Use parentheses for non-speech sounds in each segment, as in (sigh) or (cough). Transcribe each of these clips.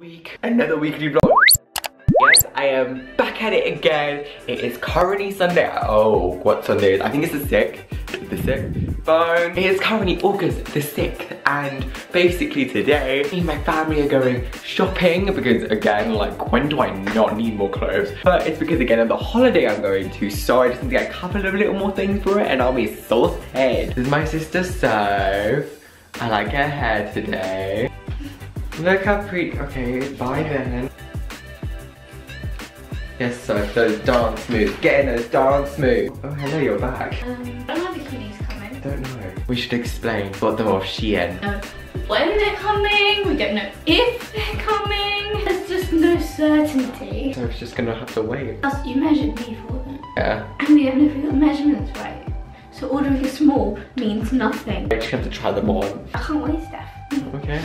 week, another weekly vlog. Yes, I am back at it again. It is currently Sunday. Oh, what Sunday is? I think it's the 6th. The 6th. Phone. It is currently August the 6th. And basically today, me and my family are going shopping because again, like when do I not need more clothes? But it's because again of the holiday I'm going to. So I just need to get a couple of little more things for it and I'll be so sad. This is my sister Soph. I like her hair today. Look how pretty. Okay, bye then. Yes, so those dance moves. Get in those dance moves. Oh, hello, you're back. Um, I don't know if Bikinis coming. Don't know. We should explain. Got them off Shein. No. When they're coming, we don't know if they're coming. There's just no certainty. So it's just gonna have to wait. Plus, you measured me for them. Yeah. And we got the measurements right. So ordering a small means nothing. I just have to try them on. I can't wait, Steph. Okay.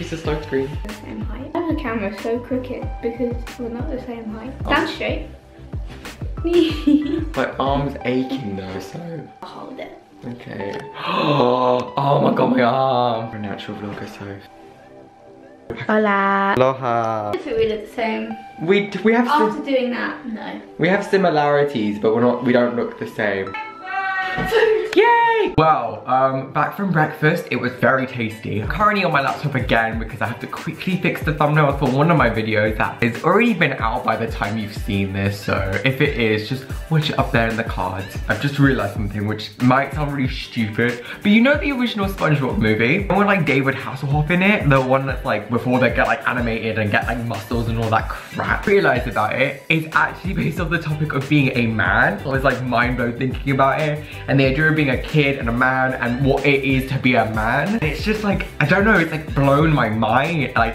Jesus, no screen. The same height. Why is the camera so crooked? Because we're not the same height. Oh. Stand straight. My arm's aching though, so. I'll hold it. Okay. (gasps) Oh my god, my arm. We're a natural vlogger, so. Hola. Aloha. If we look the same. We we have After doing that, no. we have similarities, but we're not we don't look the same. (laughs) Yay! Well, um, back from breakfast, it was very tasty. Currently on my laptop again because I have to quickly fix the thumbnail for one of my videos that has already been out by the time you've seen this. So if it is, just watch it up there in the cards. I've just realized something which might sound really stupid, but you know the original SpongeBob movie? The one with like David Hasselhoff in it? The one that's like before they get like animated and get like muscles and all that crap. Realized about it, it's actually based off the topic of being a man. I was like mind blown thinking about it and the idea of being a kid and a man and what it is to be a man. It's just like, I don't know, it's like blown my mind. Like,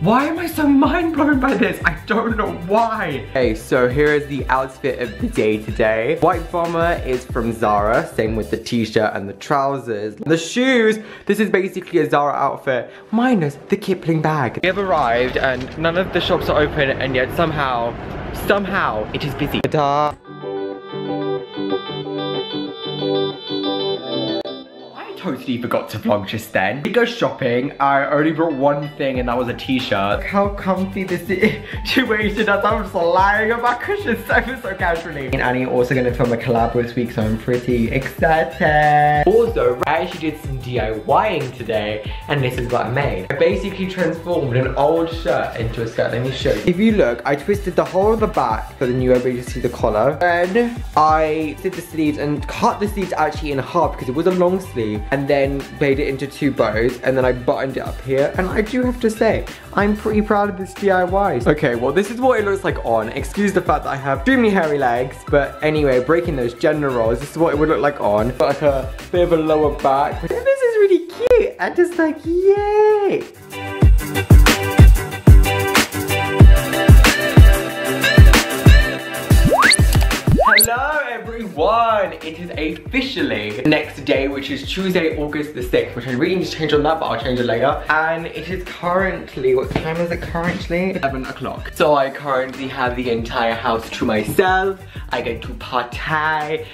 why am I so mind blown by this? I don't know why. Okay, so here is the outfit of the day today. White bomber is from Zara, same with the t-shirt and the trousers. The shoes, this is basically a Zara outfit, minus the Kipling bag. We have arrived and none of the shops are open and yet somehow, somehow it is busy. Ta-da. I totally forgot to vlog just then. We go shopping, I only brought one thing and that was a t-shirt. How comfy this situation is. (laughs) I'm just lying on my cushion so, (laughs) so casually. And Annie also gonna film a collab this week so I'm pretty excited. Also, I actually did some DIYing today and this is what I made. I basically transformed an old shirt into a skirt. Let me show you. If you look, I twisted the whole of the back so then you were able to see the collar. Then I did the sleeves and cut the sleeves actually in half because it was a long sleeve and then made it into two bows and then I buttoned it up here and I do have to say I'm pretty proud of this DIY. Okay, well this is what it looks like on. Excuse the fact that I have extremely hairy legs but anyway, breaking those gender roles, this is what it would look like on. Got like a bit of a lower back. This is really cute. I'm just like, yay! Everyone! It is officially next day, which is Tuesday, August the 6th, which I really need to change on that, but I'll change it later. And it is currently, what time is it currently? 11 o'clock. So I currently have the entire house to myself. I get to party.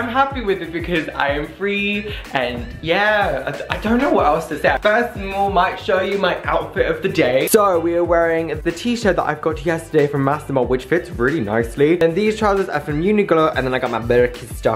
I'm happy with it because I am free and yeah, I, don't know what else to say. First all, might show you my outfit of the day. So we are wearing the t-shirt that I've got yesterday from Massimo, which fits really nicely. And these trousers are from Uniqlo and then I got my Birkenstocks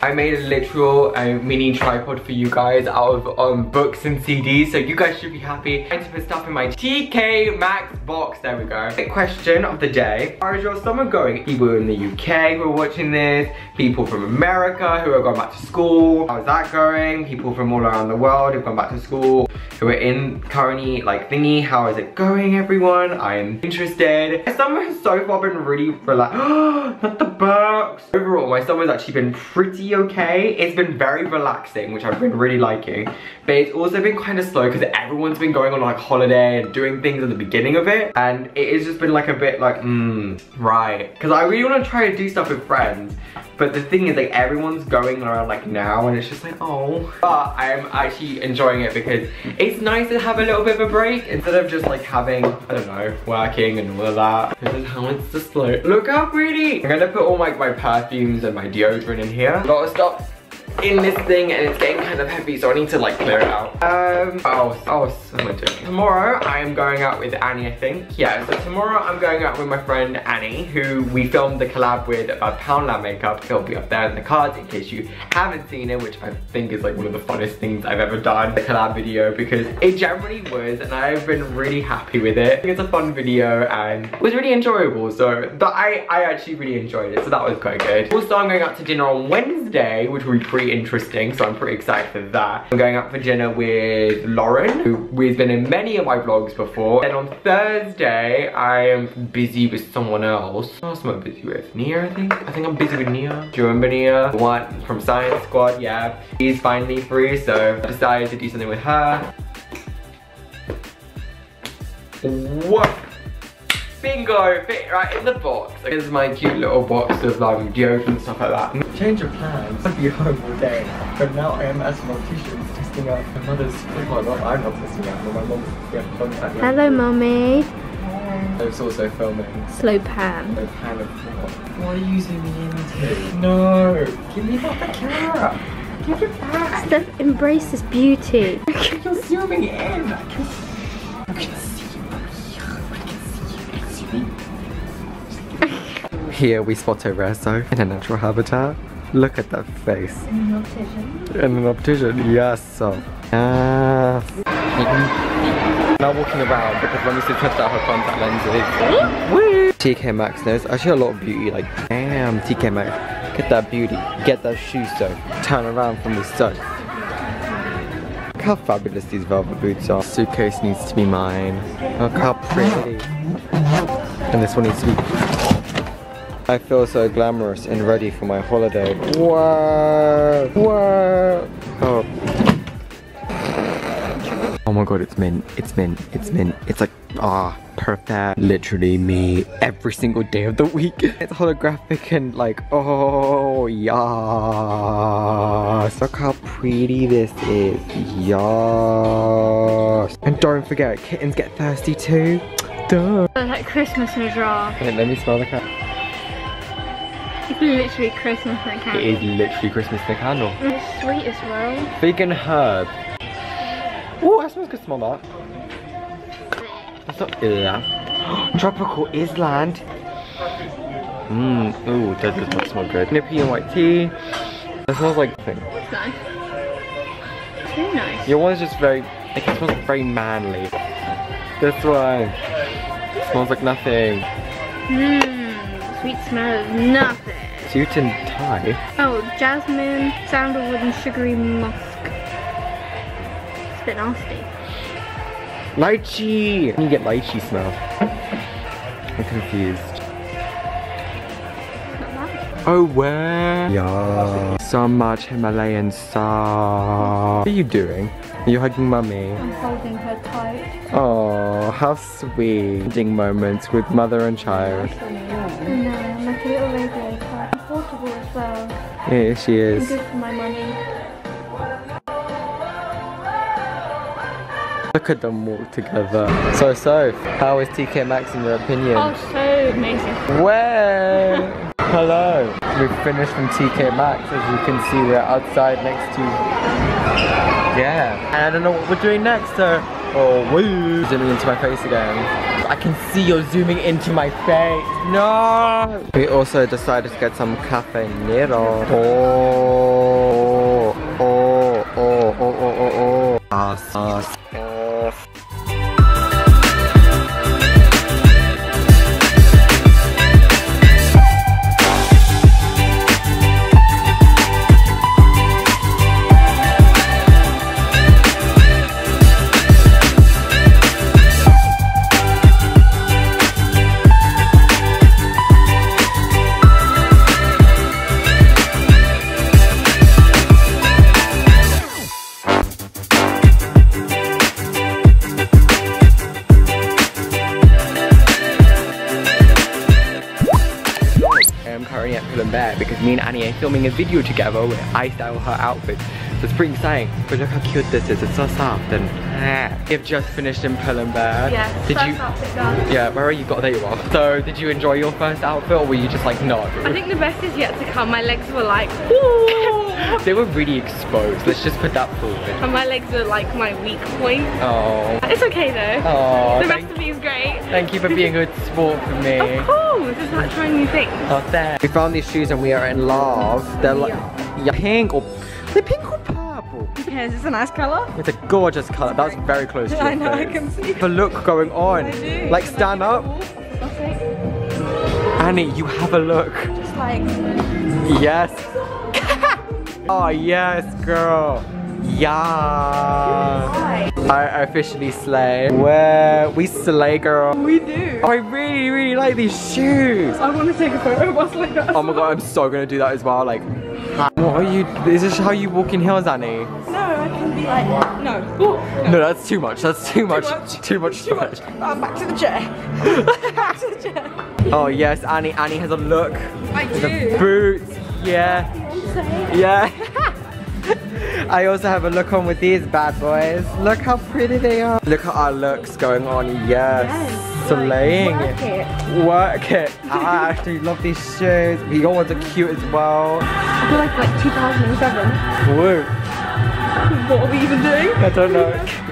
I made a literal uh, mini tripod for you guys out of um, books and CDs, so you guys should be happy. I to put stuff in my TK Maxx box, there we go. The question of the day, how is your summer going? People in the UK who are watching this, people from America who are going back to school, how's that going? People from all around the world who've gone back to school, who are in currently like thingy, how is it going everyone? I am interested. My summer has so far been really relaxed. (gasps) Not the books. Overall, my summer's actually been pretty okay. It's been very relaxing, which I've been really liking. But it's also been kind of slow because everyone's been going on like holiday and doing things at the beginning of it. And it has just been like a bit like, mmm, right. Because I really want to try to do stuff with friends. But the thing is like everyone's going around like now and it's just like, oh. But I'm actually enjoying it because it's nice to have a little bit of a break instead of just like having, I don't know, working and all of that. This is how it's displayed. Look how pretty. I'm gonna put all like my perfumes and my deodorant in here. A lot of stuff in this thing and it's getting kind of heavy so I need to like clear it out. Um, oh, oh, I doing? Tomorrow I am going out with Annie, I think. Yeah, so tomorrow I'm going out with my friend Annie, who we filmed the collab with about Poundland Makeup. It'll be up there in the cards in case you haven't seen it, which I think is like one of the funnest things I've ever done, the collab video, because it generally was and I've been really happy with it. I think it's a fun video and it was really enjoyable. So but I, I actually really enjoyed it, so that was quite good. Also, I'm going out to dinner on Wednesday, which will be pretty interesting, so I'm pretty excited for that. I'm going out for dinner with Lauren, who has been in many of my vlogs before. Then on Thursday, I am busy with someone else. Who else am I busy with? Nia, I think? I think I'm busy with Nia. Do you remember Nia? The one from Science Squad, yeah. He's finally free, so I decided to do something with her. What? Bingo! Fit right in the box. Here's my cute little box of like deodorant and stuff like that. Change of plans. I'd be home all day, but now I am as an optician testing out my mother's. Oh no, I'm not testing out, but my mom. Yeah, contact. Hello, mommy. I was also filming. Slow pan. A pan of what? What are you zooming into? No! Give me back the camera! Give it back! Steph, embrace this beauty. (laughs) You're zooming in! Here we spot a Rezo in a natural habitat. Look at that face. And an optician, yes. So, yes. Now walking around because when we said test out her contact lenses. Woo! TK Maxx there's actually a lot of beauty. Like, damn, TK Maxx. Get that beauty. Get that shoe so. Turn around from the sun. Look how fabulous these velvet boots are. Suitcase needs to be mine. Look how pretty. And this one needs to be I feel so glamorous and ready for my holiday. Whoa! Whoa! Oh. Oh my god, it's mint. It's mint. It's mint. It's like, ah, perfect. Literally me every single day of the week. (laughs) It's holographic and like, oh, yes. Look how pretty this is. Yes. And don't forget, kittens get thirsty too. Duh. like Christmas in a jar. Wait, let me smell the candle. It's literally Christmas in a candle. It is literally Christmas in a candle. It's sweet as well. Vegan herb. Oh, that smells good. Smell that. That's not yeah. (gasps) Tropical Island. Mmm. Ooh, that does not smell good. Nippy and white tea. That smells like thing. It's nice. It's very nice. Your one is just very. Like, it smells very manly. This one smells like nothing. Mmm. Sweet smell of nothing. Suit and tie. Oh, jasmine, sandalwood, and sugary musk. It's a bit nasty. Lychee. You get lychee smell. I'm confused. Not. Oh, where? Yeah. So much Himalayan sauce. What are you doing? Are you hugging mummy? I'm holding her tight. Oh, how sweet. Bonding moments with mother and child. Here she is. good for my money. Look at them walk together. So, so, how is TK Maxx in your opinion? Oh, so amazing. Where? (laughs) Hello. We've finished from TK Maxx. As you can see, we're outside next to. Yeah. And I don't know what we're doing next, so. Oh, woo. Zooming into my face again. I can see you're zooming into my face. No. We also decided to get some cafe nero. Oh. Oh. Oh. Oh. Oh. Oh. Oh. Us. Us. Me and Annie are filming a video together where I style her outfit. So it's pretty exciting. But look how cute this is. It's so soft and ah. You've just finished in Pull and Bear. Yeah, Did you? Yeah, where are you got? There you are. So did you enjoy your first outfit or were you just like no? I think the best is yet to come. My legs were like, (laughs) they were really exposed. Let's just put that forward. and my legs are like my weak point. Oh. It's okay though. Oh, the rest of me is great. Thank you for being a good sport for me. Of course, it's like trying new things. Oh, there. We found these shoes and we are in love. They're like yeah, pink or they're pink or purple. Who cares? It's a nice colour. It's a gorgeous color. That was very close to your I know, I can see. The look going on. I do. Like stand up. Annie, you have a look. Just like, Yes. oh (laughs) yes, girl. Yeah. I officially slay. Where we slay, girl. we do. I really, really like these shoes. I want to take a photo of us like that. Oh my god, I'm so gonna do that as well. Like, what are you? Is this how you walk in heels, Annie? No, I can be like, no. Ooh, No, that's too much. That's too much. much. Too much. Too much. Uh, back to the chair. (laughs) back to the chair. Oh yes, Annie. Annie has a look. I The do. boots. Yeah. Yeah. (laughs) I also have a look on with these bad boys. Look how pretty they are. Look at our looks going on. Yes. Slaying Work it. it. Work it. I actually love these shoes. The old ones are cute as well. I feel like like 2007. Woo. What are we even doing? I don't know. (laughs)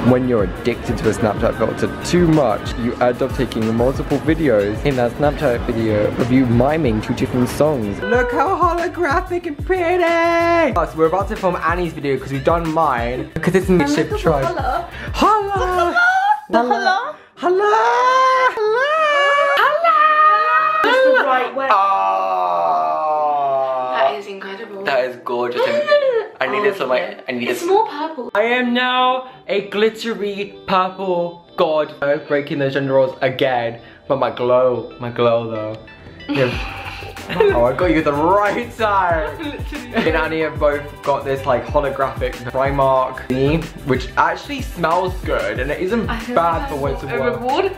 Go with it. When you're addicted to a Snapchat filter too much, you end up taking multiple videos in that Snapchat video of you miming two different songs. Look how holographic and pretty! Oh, so we're about to film Annie's video because we've done mine because it's midship tribe. Hello. Hello! The hello? Hello! Hello! That's the right way. Oh! That is incredible. That is gorgeous. and I need this on my. I need It's this. more purple. I am now a glittery purple god. I'm breaking the gender roles again. But my glow, my glow though. (laughs) Oh, I got you the right time. Me (laughs) and Annie have both got this like holographic Primark theme, which actually smells good and it isn't bad for what it's A worth. reward?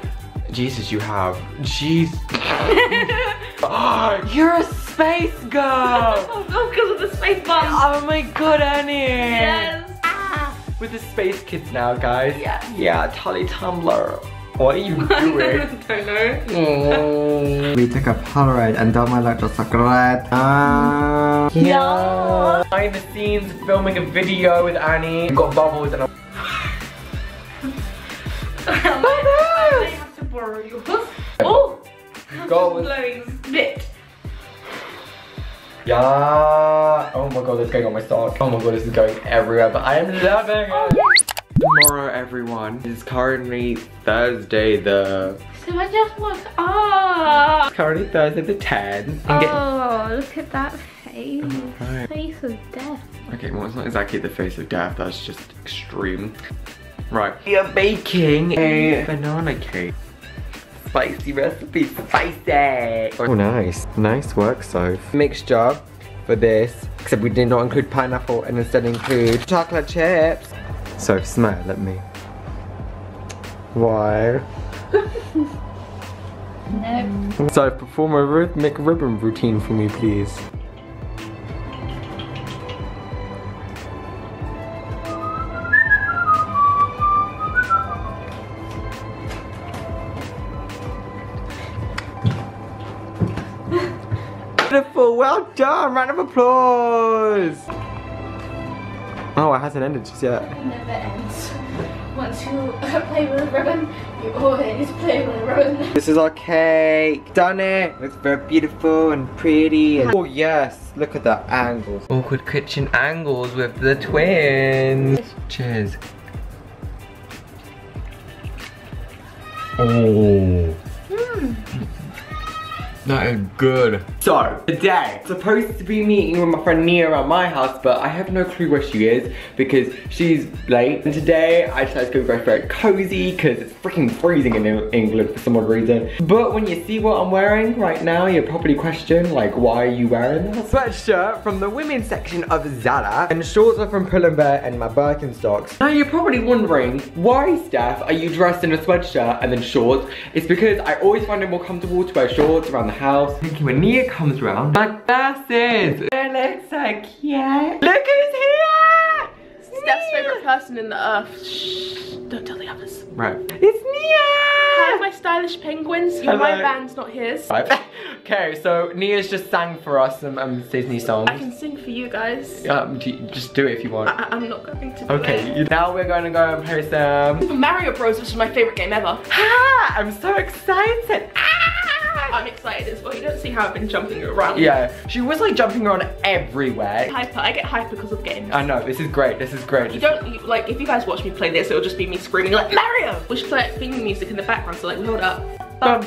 Jesus, you have. Jeez. (laughs) (gasps) oh, you're a space girl. (laughs) Oh, because of the space bump. Oh my god, Annie. Yes. Ah. With the space kids now, guys. Yeah. Yeah, Tully Tumblr. What are you (laughs) doing? Don't know. (laughs) we took a Polaroid and done my look just like that. Ah. Yeah. Behind the scenes filming a video with Annie. We've got bubbles and a I may have to borrow yours. Oh! Go. Blowing spit. Yeah. Oh my god, this is going on my sock. Oh my god, this is going everywhere, but I am loving it. Tomorrow, everyone, is currently Thursday the... So I just woke up. It's currently Thursday the 10th. And get- Oh, look at that face. Right. Face of death. Okay, well it's not exactly the face of death, that's just extreme. Right. We are baking a banana cake. Spicy recipe, spicy! Oh nice, nice work so. Mixture for this, except we did not include pineapple and instead include chocolate chips. So smile at me. Why? (laughs) No. So perform a rhythmic ribbon routine for me please. Of applause. Oh, it hasn't ended just yet. It never ends. Once you (laughs) play with a ribbon, you always play with a ribbon. This is our cake. Done it. Looks very beautiful and pretty. And oh yes, look at the angles. Awkward kitchen angles with the twins. Cheers. Oh. Hmm. That is good. So, today, supposed to be meeting with my friend Nia around my house, but I have no clue where she is because she's late. And today, I decided to go very, very cozy because it's freaking freezing in England for some odd reason. But when you see what I'm wearing right now, you'll probably question, like, why are you wearing that? Sweatshirt from the women's section of Zara, and shorts are from Pull and Bear and my Birkenstocks. Now, you're probably wondering, why, Steph, are you dressed in a sweatshirt and then shorts? It's because I always find it more comfortable to wear shorts around the the house. Thinking when Nia comes around, like glasses. It looks so cute. Look who's here! Steph's favorite person in the earth. Shh, don't tell the others. Right. It's Nia! Hi, my stylish penguins. You're my band's not his. Right. (laughs) okay, so Nia's just sang for us some um, Disney songs. I can sing for you guys. Um, just do it if you want. I am not going to. Okay, play. you- now we're going to go and play some. Mario Bros, which is my favorite game ever. Ah, I'm so excited. Ah! I'm excited as well. You don't see how I've been jumping around. Yeah, she was like jumping around everywhere. Hyper. I get hyper because of games. I know, this is great, this is great. You don't you, like if you guys watch me play this, it'll just be me screaming like Mario. We should play like theme music in the background. So like, hold up. Guys,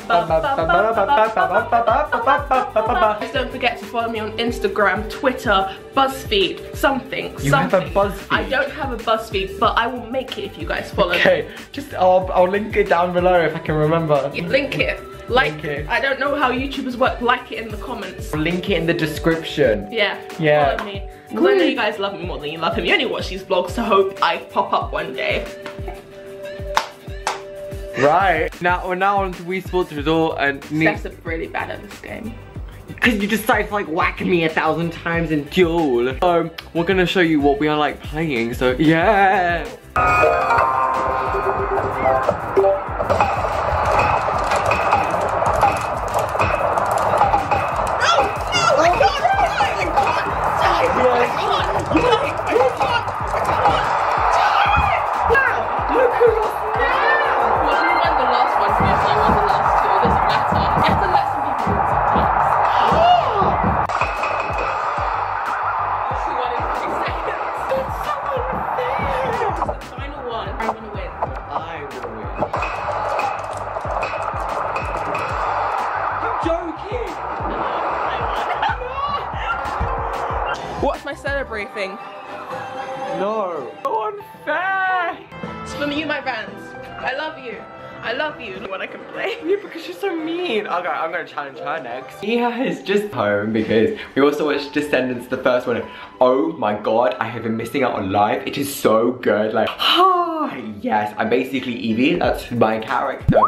don't forget to follow me on Instagram, Twitter, BuzzFeed, something, You have a. BuzzFeed? I don't have a BuzzFeed, but I will make it if you guys follow me. Okay, just I'll, I'll link it down below if I can remember. Yeah, Link it. Like it. I don't know how YouTubers work. Like it in the comments. Link it in the description. Yeah. Yeah. Follow me. Because I know you guys love me more than you love him. You only watch these vlogs to hope I pop up one day. Right. Now we're now on to Wii Sports Resort and Steph's really bad at this game. because you decided to like whack me a thousand times in duel. So we're gonna show you what we are like playing. So yeah. Gonna challenge her next. Mia is just home because we also watched Descendants, the first one. Oh my god, I have been missing out on life. It is so good. Like, hi, (gasps) yes, I'm basically Evie. That's my character.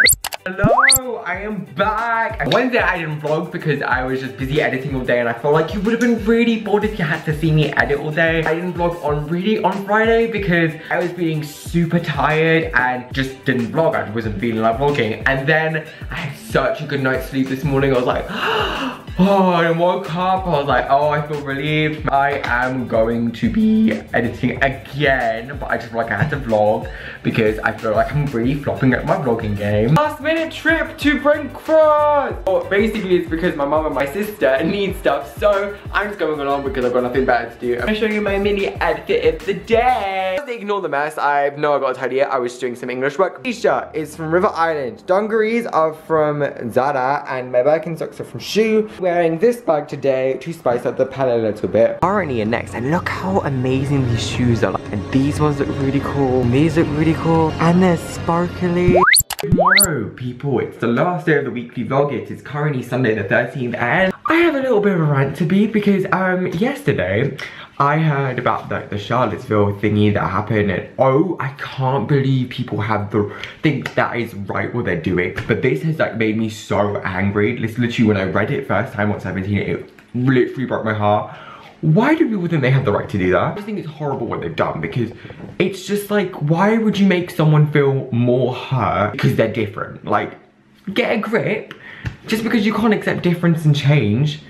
Hello, I am back. Wednesday I didn't vlog because I was just busy editing all day and I felt like you would have been really bored if you had to see me edit all day. I didn't vlog on really on Friday because I was being super tired and just didn't vlog. I wasn't feeling like vlogging. And then I had such a good night's sleep this morning. I was like, (gasps) oh, I woke up. I was like, oh, I feel relieved. I am going to be editing again, but I just feel like I had to vlog because I feel like I'm really flopping at my vlogging game. Last minute trip to Brent Cross. Well, basically it's because my mum and my sister need stuff, so I'm just going along because I've got nothing better to do. I'm gonna show you my mini outfit of the day. Just Ignore the mess, I know I got to tidy it. I was doing some English work. T-shirt is from River Island. Dungarees are from Zara and my Birkenstocks are from Schuh. Wearing this bag today to spice up the palette a little bit. Currently next, and look how amazing these shoes are. And these ones look really cool. And these look really cool. And they're sparkly. Tomorrow, people, it's the last day of the weekly vlog. It is currently Sunday the 13th, and I have a little bit of a rant to be because um yesterday I heard about the, the Charlottesville thingy that happened, and oh, I can't believe people have the think that is right what they're doing. But this has like made me so angry. Literally when I read it first time on 17, it literally broke my heart. Why do people think they have the right to do that? I just think it's horrible what they've done because it's just like, why would you make someone feel more hurt because they're different? Like, get a grip. Just because you can't accept difference and change,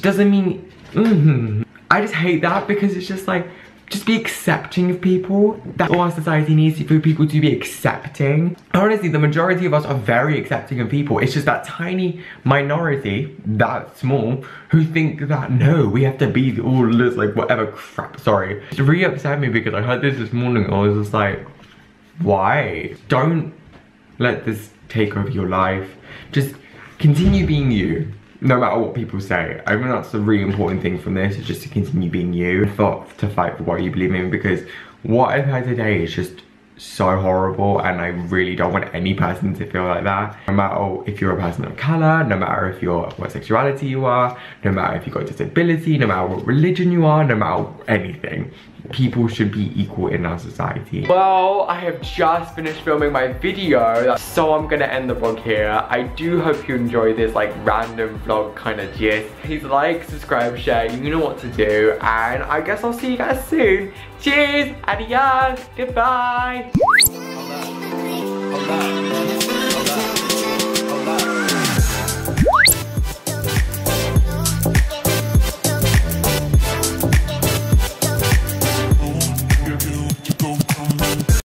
doesn't mean, mm I just hate that because it's just like, just be accepting of people. That's all our society needs for people to be accepting. Honestly, the majority of us are very accepting of people. It's just that tiny minority, that small, who think that no, we have to be all this like whatever crap. Sorry. It really upset me because I heard this this morning and I was just like, why? Don't let this take over your life. Just continue being you. No matter what people say. I think that's the really important thing from this is just to continue being you. Not to fight for what you believe in because what I've heard today is just so horrible and I really don't want any person to feel like that. No matter if you're a person of colour, no matter if you're what sexuality you are, no matter if you've got disability, no matter what religion you are, no matter anything people should be equal in our society. Well, I have just finished filming my video, so I'm gonna end the vlog here. I do hope you enjoy this like random vlog kind of gist. Please like, subscribe, share, you know what to do, and I guess I'll see you guys soon. Cheers, adios, goodbye.